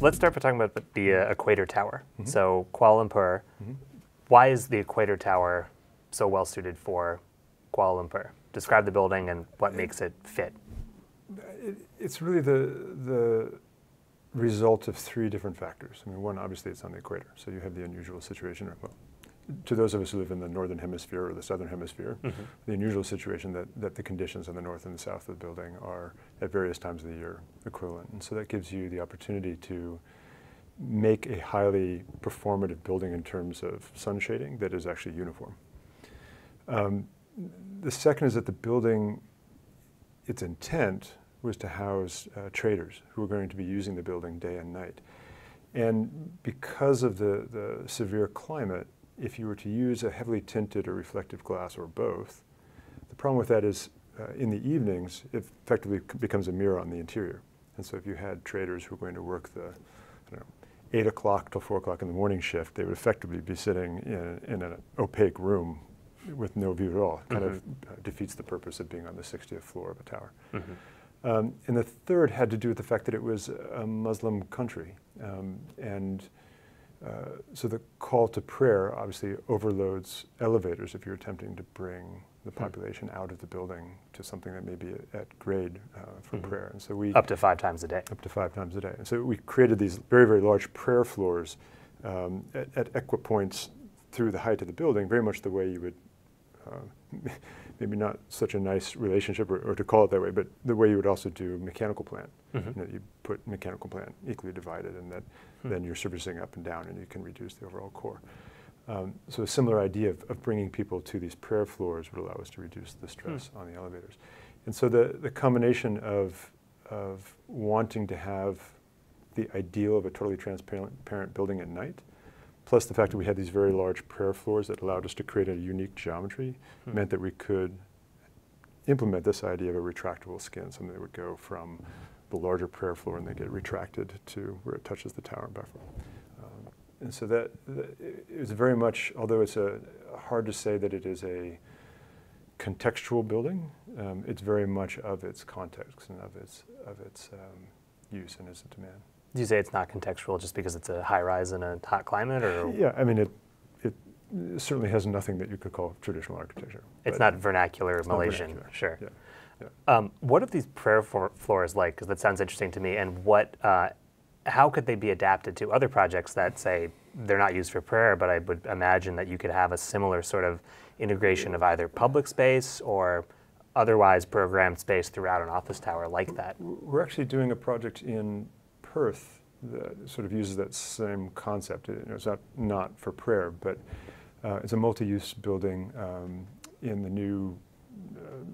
let's start by talking about the, uh, Equator Tower. Mm-hmm. So Kuala Lumpur, mm-hmm. why is the Equator Tower so well suited for Kuala Lumpur? Describe the building and what it, makes it fit. It, it's really the the result of three different factors. I mean, one obviously it's on the equator, so you have the unusual situation. Well, to those of us who live in the northern hemisphere or the southern hemisphere, mm-hmm. the unusual situation that, that the conditions on the north and the south of the building are at various times of the year equivalent. And so that gives you the opportunity to make a highly performative building in terms of sun shading that is actually uniform. Um, the second is that the building, its intent was to house uh, traders who were going to be using the building day and night. And because of the, the severe climate, if you were to use a heavily tinted or reflective glass or both, the problem with that is uh, in the evenings, it effectively becomes a mirror on the interior. And so if you had traders who were going to work the, I don't know, 8 o'clock till 4 o'clock in the morning shift, they would effectively be sitting in, in an opaque room with no view at all. Kind mm-hmm. of uh, defeats the purpose of being on the 60th floor of a tower. Mm-hmm. Um, and the third had to do with the fact that it was a Muslim country. Um, and uh, so the call to prayer obviously overloads elevators if you're attempting to bring the hmm. population out of the building to something that may be at grade uh, for mm-hmm. prayer. And so we up to five times a day. Up to five times a day. And so we created these very very large prayer floors um, at, at equipoints through the height of the building, very much the way you would. Uh, maybe not such a nice relationship, or, or, to call it that way, but the way you would also do mechanical plant. Mm-hmm. You, know, you, put mechanical plant equally divided, and that mm-hmm. then you're servicing up and down, and you can reduce the overall core. Um, so a similar idea of, of, bringing people to these prayer floors would allow us to reduce the stress mm. on the elevators. And so the, the combination of, of wanting to have the ideal of a totally transparent parent building at night plus the fact that we had these very large prayer floors that allowed us to create a unique geometry hmm. meant that we could implement this idea of a retractable skin, something that would go from the larger prayer floor and then get retracted to where it touches the tower and buffer. Um, and so that, that it was very much, although it's a, hard to say that it is a contextual building, um, it's very much of its context and of its, of its um, use and its demand. Do you say it's not contextual just because it's a high rise in a hot climate, or yeah? I mean, it it certainly has nothing that you could call traditional architecture. It's not vernacular it's Malaysian, not vernacular. sure. Yeah. Yeah. Um, what are these prayer floors like? Because that sounds interesting to me. And what, uh, how could they be adapted to other projects that say they're not used for prayer, but I would imagine that you could have a similar sort of integration of either public space or otherwise programmed space throughout an office tower like that. We're actually doing a project in Perth that sort of uses that same concept. It, you know, it's not, not for prayer, but uh, it's a multi-use building um, in the new. Uh,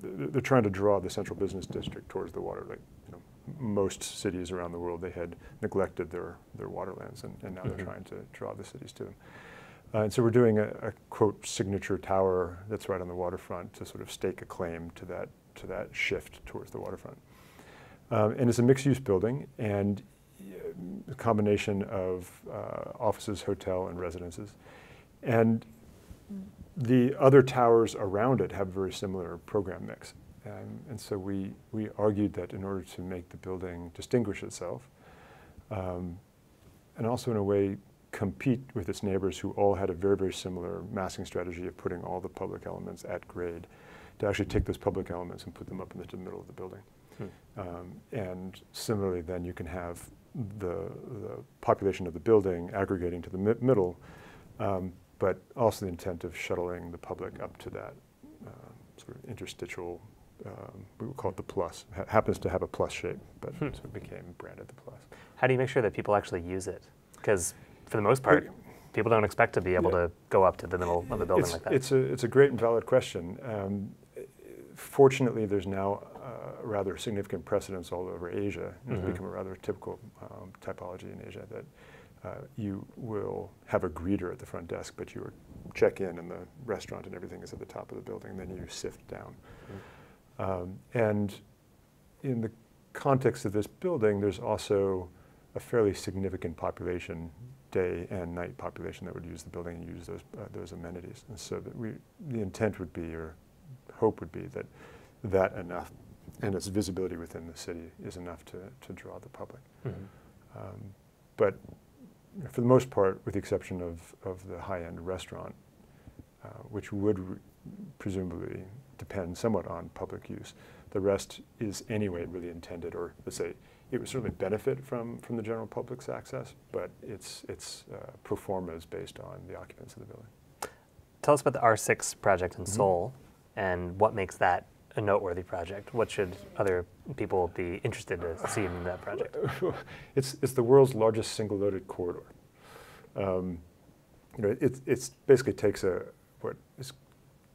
they're trying to draw the central business district towards the water. Like you know, most cities around the world, they had neglected their their waterlands, and, and now mm-hmm. they're trying to draw the cities to them. Uh, and so we're doing a, a, quote signature tower that's right on the waterfront to sort of stake a claim to that to that shift towards the waterfront. Um, and it's a mixed-use building, and uh, a combination of uh, offices, hotel, and residences. And the other towers around it have a very similar program mix. Um, and so we, we argued that in order to make the building distinguish itself, um, and also in a way compete with its neighbors who all had a very, very similar massing strategy of putting all the public elements at grade, to actually take those public elements and put them up in the middle of the building. Hmm. Um, and similarly, then you can have the, the population of the building aggregating to the mi- middle, um, but also the intent of shuttling the public up to that uh, sort of interstitial. Um, we would call it the plus. Happens to have a plus shape, but hmm. so it became branded the plus. How do you make sure that people actually use it? Because for the most part, people don't expect to be able yeah. to go up to the middle of the building it's, like that. It's a, it's a great and valid question. Um, fortunately, there's now rather significant precedence all over Asia. It's mm-hmm. become a rather typical um, typology in Asia that uh, you will have a greeter at the front desk, but you check in and the restaurant and everything is at the top of the building, then you sift down. Mm-hmm. Um, and in the context of this building, there's also a fairly significant population, day and night population that would use the building and use those, uh, those amenities. And so that we, the intent would be, or hope would be, that that enough and its visibility within the city is enough to, to draw the public. Mm-hmm. Um, but for the most part, with the exception of, of the high-end restaurant, uh, which would re- presumably depend somewhat on public use, the rest is anyway really intended, or let's say, it would certainly benefit from, from the general public's access, but it's, it's uh, pro forma is based on the occupants of the building. Tell us about the R6 project in Mhm. Seoul and what makes that a noteworthy project. What should other people be interested to see in that project? it's, it's the world's largest single loaded corridor. Um, you know, it it's basically takes a what is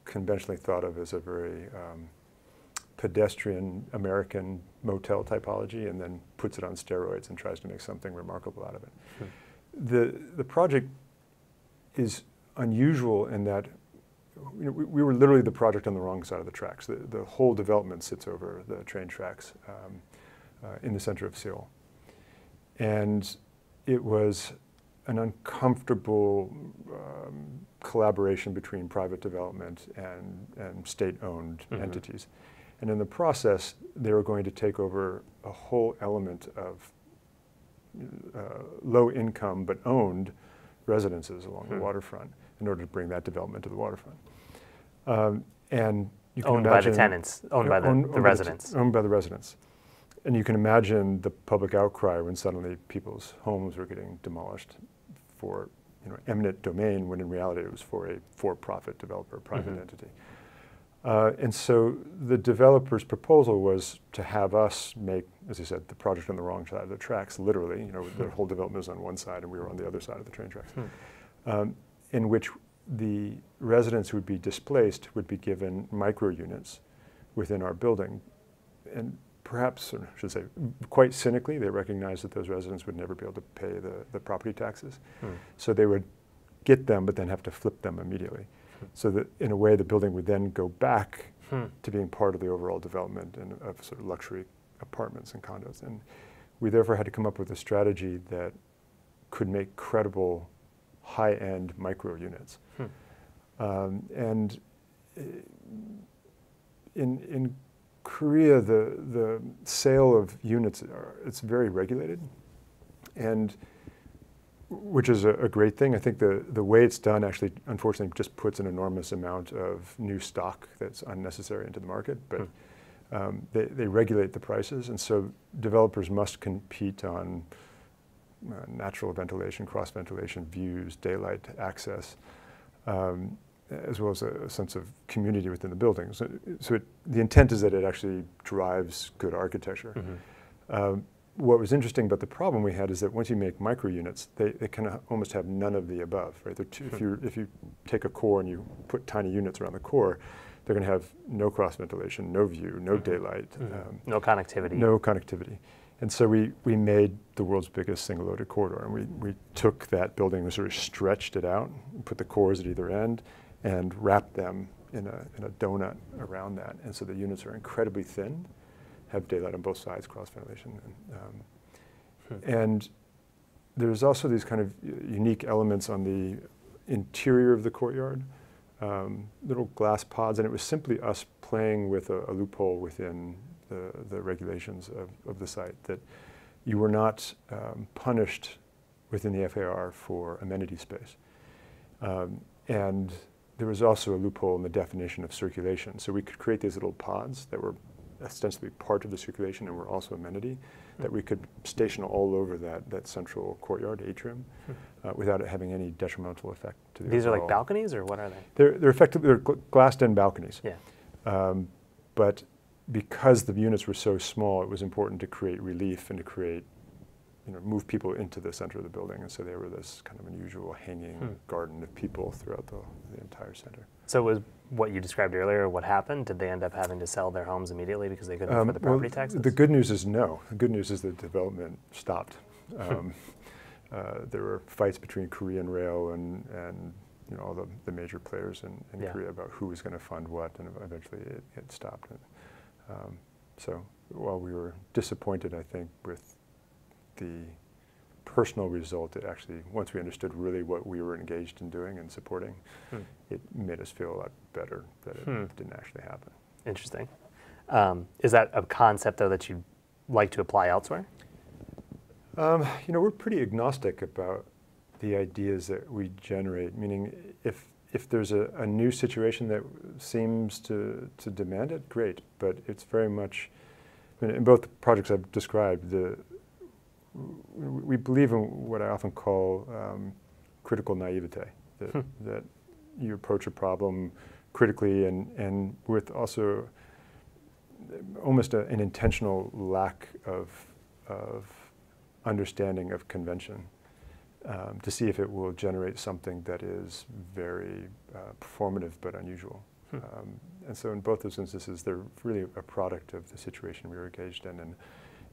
conventionally thought of as a very um, pedestrian American motel typology and then puts it on steroids and tries to make something remarkable out of it. Hmm. The, the project is unusual in that you know, we, we were literally the project on the wrong side of the tracks. The, the whole development sits over the train tracks um, uh, in the center of Seoul. And it was an uncomfortable um, collaboration between private development and, and state-owned Mhm. entities. And in the process, they were going to take over a whole element of uh, low income but owned residences along Hmm. the waterfront in order to bring that development to the waterfront. Um, and you can Owned by the tenants, owned by the, Owned- the owned by residents. t- Owned by the residents. And you can imagine the public outcry when suddenly people's homes were getting demolished for you know, eminent domain, when in reality it was for a for-profit developer, private Mhm. entity. Uh, and so the developer's proposal was to have us make, as I said, the project on the wrong side of the tracks, literally. You know, the whole development was on one side and we were on the other side of the train tracks. Hmm. Um, in which the residents who would be displaced would be given micro units within our building. And perhaps, or I should say, quite cynically, they recognized that those residents would never be able to pay the, the property taxes. Hmm. So they would get them, but then have to flip them immediately. Hmm. So that in a way, the building would then go back Hmm. to being part of the overall development and of sort of luxury apartments and condos. And we therefore had to come up with a strategy that could make credible high-end micro units. Hmm. Um, and uh, in, in Korea, the, the sale of units, are, it's very regulated. And which is a, a, great thing. I think the, the way it's done actually, unfortunately, just puts an enormous amount of new stock that's unnecessary into the market. But Hmm. um, they, they regulate the prices, and so developers must compete on uh, natural ventilation, cross ventilation, views, daylight access, um, as well as a, a, sense of community within the building. So, so it, the intent is that it actually drives good architecture. Mhm. Um, what was interesting about the problem we had is that once you make micro units, they, they kind of almost have none of the above, right? Too, if, you, if you take a core and you put tiny units around the core, they're going to have no cross ventilation, no view, no Mhm. daylight, Mhm. um, no connectivity. no connectivity. And so we, we made the world's biggest single loaded corridor. And we, we took that building and sort of stretched it out, put the cores at either end, and wrapped them in a, in a donut around that. And so the units are incredibly thin, have daylight on both sides, cross ventilation. And, um, Hmm. and there's also these kind of unique elements on the interior of the courtyard, um, little glass pods, and it was simply us playing with a, a loophole within the, the regulations of, of the site that you were not um, punished within the FAR for amenity space. Um, and there was also a loophole in the definition of circulation. So we could create these little pods that were ostensibly part of the circulation and were also amenity that we could station all over that, that central courtyard atrium uh, without it having any detrimental effect to the These are like balconies, or what are they? They're, they're effectively they're gl- glassed-in balconies. Yeah. Um, but because the units were so small, it was important to create relief and to create, you know, move people into the center of the building. And so they were this kind of unusual hanging Hmm. garden of people throughout the, the entire center. So was what you described earlier what happened? Did they end up having to sell their homes immediately because they couldn't Um, afford the well, property taxes? The good news is no. The good news is the development stopped. Um, uh, there were fights between Korean Rail and, and you know, all the, the major players in, in Yeah. Korea about who was going to fund what, and eventually it, it stopped. And, um, so while we were disappointed, I think, with the personal result, it actually, once we understood really what we were engaged in doing and supporting, Hmm. it made us feel a lot better that it Hmm. didn't actually happen. Interesting. Um, is that a concept though that you'd like to apply elsewhere? Um, you know, we're pretty agnostic about the ideas that we generate, meaning if, if there's a, a new situation that seems to, to demand it, great. But it's very much, I mean, in both projects I've described, the, we believe in what I often call um, critical naivete, that, hmm. that you approach a problem critically and, and with also almost a, an intentional lack of, of understanding of convention um, to see if it will generate something that is very uh, performative but unusual. Hmm. Um, and so in both those instances, they're really a product of the situation we were engaged in. And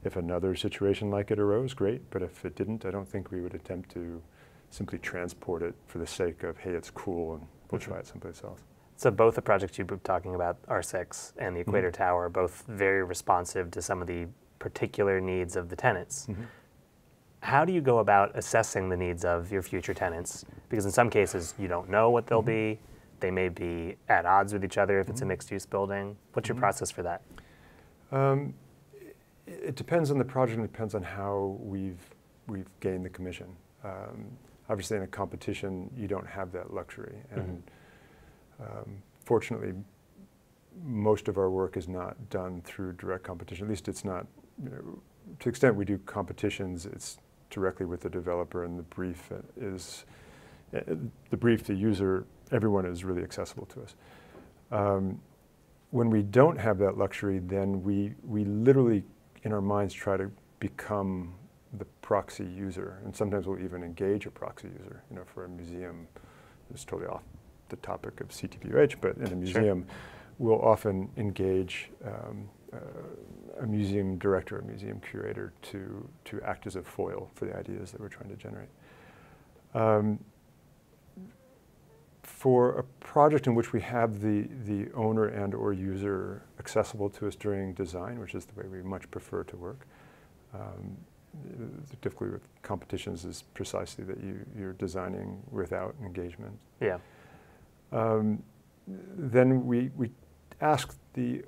if another situation like it arose, great. But if it didn't, I don't think we would attempt to simply transport it for the sake of, hey, it's cool and we'll mm-hmm. try it someplace else. So both the projects you've been talking about, R6 and the Equator mm-hmm. Tower, are both very responsive to some of the particular needs of the tenants. Mm-hmm. How do you go about assessing the needs of your future tenants? Because in some cases, you don't know what they'll mm-hmm. be. They may be at odds with each other if it's a mm-hmm. mixed-use building. What's your mm-hmm. process for that? Um, it depends on the project and it depends on how we've, we've gained the commission. Um, obviously, in a competition, you don't have that luxury. And um, fortunately, most of our work is not done through direct competition. At least it's not, you know, to the extent we do competitions, it's directly with the developer and the brief is, the brief, the user, everyone is really accessible to us. Um, when we don't have that luxury, then we, we literally, in our minds, try to become the proxy user. And sometimes we'll even engage a proxy user, you know, for a museum. It's totally off the topic of CTBUH, but in a museum, sure. we'll often engage um, a museum director, a museum curator to, to act as a foil for the ideas that we're trying to generate. Um, for a project in which we have the, the owner and or user accessible to us during design, which is the way we much prefer to work, um, the difficulty with competitions is precisely that you, you're designing without engagement. Yeah um, then we, we ask the,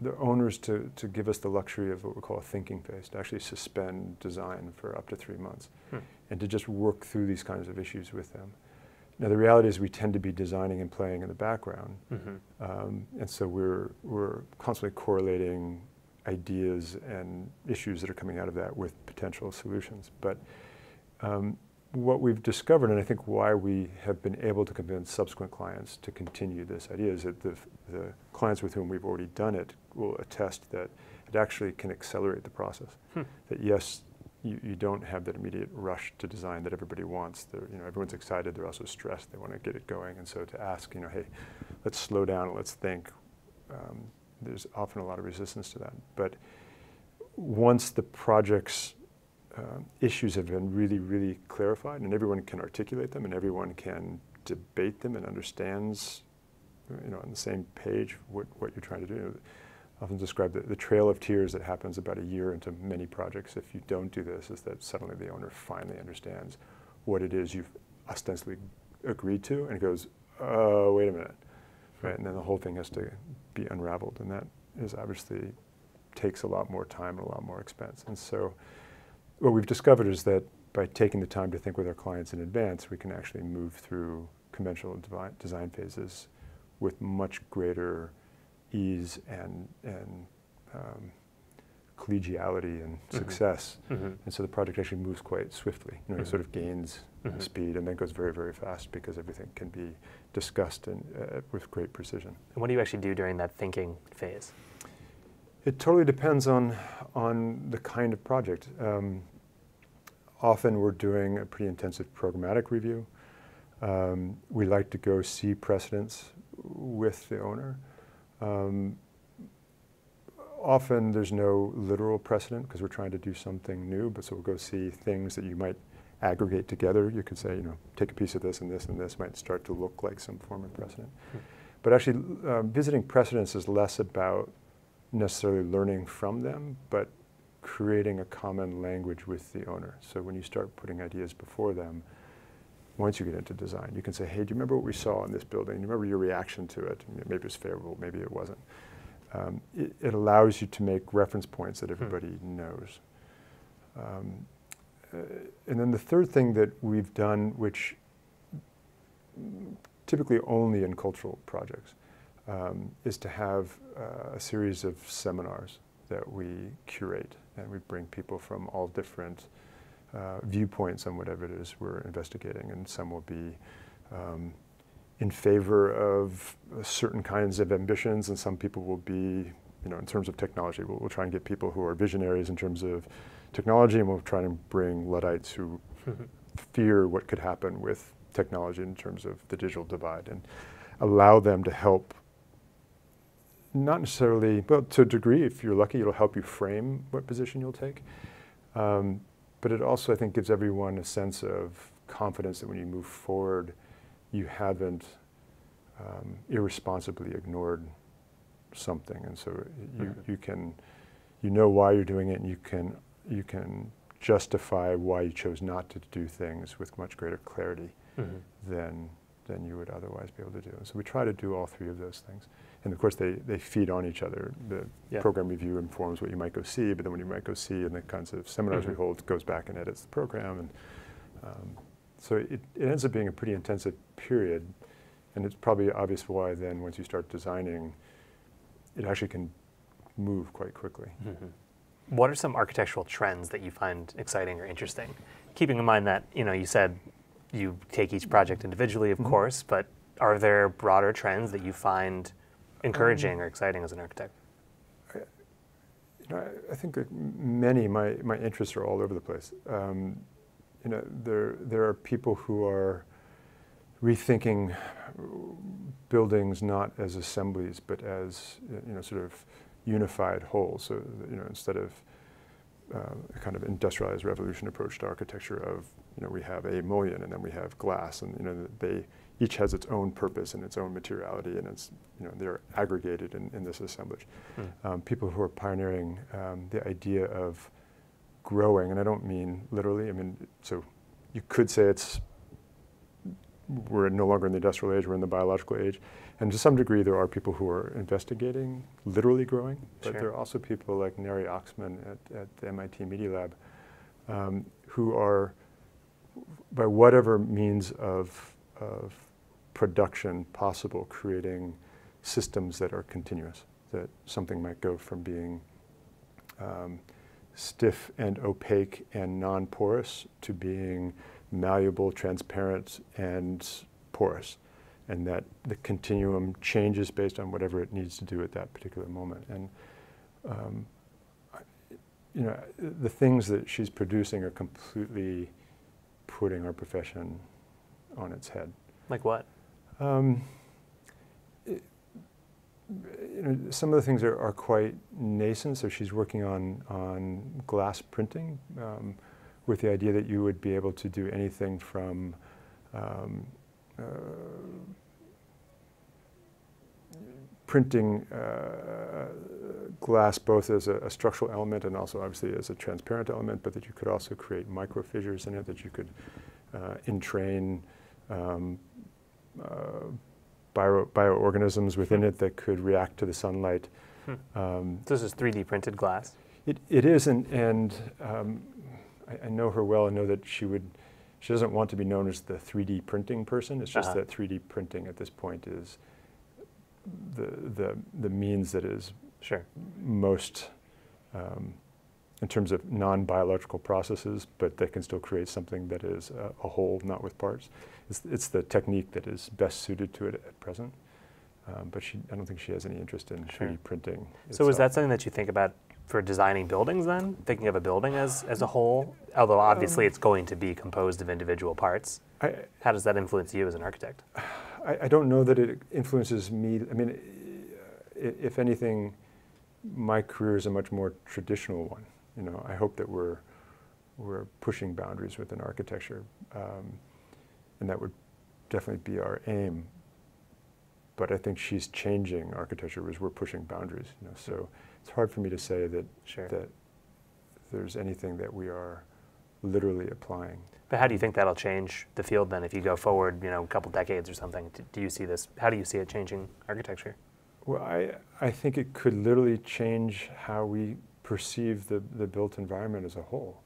the owners to, to give us the luxury of what we call a thinking phase, to actually suspend design for up to three months hmm. and to just work through these kinds of issues with them. Now, the reality is we tend to be designing and playing in the background. Mm-hmm. Um, and so we're, we're constantly correlating ideas and issues that are coming out of that with potential solutions. But um, what we've discovered, and I think why we have been able to convince subsequent clients to continue this idea, is that the, the clients with whom we've already done it will attest that it actually can accelerate the process. Hmm. That yes, you, you don't have that immediate rush to design that everybody wants. They're, you know, everyone's excited. They're also stressed. They want to get it going. And so to ask, you know, hey, let's slow down. Let's think. Um, there's often a lot of resistance to that. But once the projects uh, issues have been really, really clarified, and everyone can articulate them, and everyone can debate them and understands, you know, on the same page what, what you're trying to do. I often describe the, the trail of tears that happens about a year into many projects if you don't do this, is that suddenly the owner finally understands what it is you've ostensibly agreed to, and goes, oh, wait a minute, right? And then the whole thing has to be unraveled, and that is obviously takes a lot more time and a lot more expense. And so what we've discovered is that by taking the time to think with our clients in advance, we can actually move through conventional design phases with much greater ease and, and um, collegiality and mm-hmm. success. Mm-hmm. And so the project actually moves quite swiftly. You know, mm-hmm. It sort of gains mm-hmm. speed and then goes very, very fast because everything can be discussed and, uh, with great precision. And what do you actually do during that thinking phase? It totally depends on, on the kind of project. Um, often we're doing a pretty intensive programmatic review. Um, we like to go see precedents with the owner. Um, often there's no literal precedent because we're trying to do something new, but so we'll go see things that you might aggregate together. You could say, you know, take a piece of this and this and this might start to look like some form of precedent. Hmm. But actually, um, visiting precedents is less about necessarily learning from them, but creating a common language with the owner. So when you start putting ideas before them, once you get into design, you can say, hey, do you remember what we saw in this building? Do you remember your reaction to it? Maybe it was favorable, maybe it wasn't. Um, it, it, allows you to make reference points that hmm. everybody hmm. knows. Um, and then the third thing that we've done, which typically only in cultural projects, um, is to have uh, a series of seminars that we curate and we bring people from all different uh, viewpoints on whatever it is we're investigating, and some will be um, in favor of certain kinds of ambitions, and some people will be, you know, in terms of technology, we'll, we'll try and get people who are visionaries in terms of technology, and we'll try and bring Luddites who fear what could happen with technology in terms of the digital divide, and allow them to help. Not necessarily, well, to a degree, if you're lucky, it'll help you frame what position you'll take. Um, but it also, I think, gives everyone a sense of confidence that when you move forward, you haven't um, irresponsibly ignored something, and so you, mm-hmm. you can, you know why you're doing it, and you can you can justify why you chose not to do things with much greater clarity mm-hmm. than than you would otherwise be able to do. So we try to do all three of those things and of course they, they feed on each other. The yeah. program review informs what you might go see, but then when you might go see and the kinds of seminars mm-hmm. we hold goes back and edits the program. And um, so it, it ends up being a pretty intensive period. And it's probably obvious why then once you start designing, it actually can move quite quickly. Mm-hmm. What are some architectural trends that you find exciting or interesting? Keeping in mind that, you know, you said you take each project individually, of mm-hmm. course, but are there broader trends that you find encouraging um, or exciting as an architect? I, you know, I, I, think that many my my interests are all over the place. Um, you know, there there are people who are rethinking buildings not as assemblies but as you know sort of unified wholes. So you know instead of uh, kind of industrialized revolution approach to architecture of you know we have a mullion and then we have glass and you know they each has its own purpose and its own materiality, and it's you know they're aggregated in, in this assemblage. Mm. Um, people who are pioneering um, the idea of growing, and I don't mean literally. I mean so you could say it's we're no longer in the industrial age; we're in the biological age, and to some degree there are people who are investigating literally growing, but sure. there are also people like Neri Oxman at, at the MIT Media Lab um, who are by whatever means of of production possible, creating systems that are continuous, that something might go from being um, stiff and opaque and non porous to being malleable, transparent, and porous. And that the continuum changes based on whatever it needs to do at that particular moment. And um, you know, the things that she's producing are completely putting our profession on its head. Like what? Um, it, you know, some of the things are, are, quite nascent. So she's working on on glass printing um, with the idea that you would be able to do anything from um, uh, printing uh, glass both as a, a, structural element and also obviously as a transparent element, but that you could also create micro fissures in it that you could uh, entrain um, uh, bio, bioorganisms within it that could react to the sunlight. Hmm. Um, this is 3D printed glass. It, it is, and, and um, I, I, know her well. and know that she would. She doesn't want to be known as the 3D printing person. It's just uh-huh. that 3D printing at this point is the the the means that is sure. most um, in terms of non-biological processes, but that can still create something that is a, a whole, not with parts. It's, it's, the technique that is best suited to it at present. Um, but she, I don't think she has any interest in sure. 3D printing. So is that something that you think about for designing buildings then? Thinking of a building as, as a whole? Although obviously um, it's going to be composed of individual parts. I, How does that influence you as an architect? I, I don't know that it influences me. I mean, if anything, my career is a much more traditional one you know, I hope that we're we're pushing boundaries within architecture, um, and that would definitely be our aim. But I think she's changing architecture as we're pushing boundaries. You know, so it's hard for me to say that sure. that there's anything that we are literally applying. But how do you think that'll change the field then if you go forward, you know, a couple decades or something? Do you see this? How do you see it changing architecture? Well, I, I think it could literally change how we perceive the, the built environment as a whole.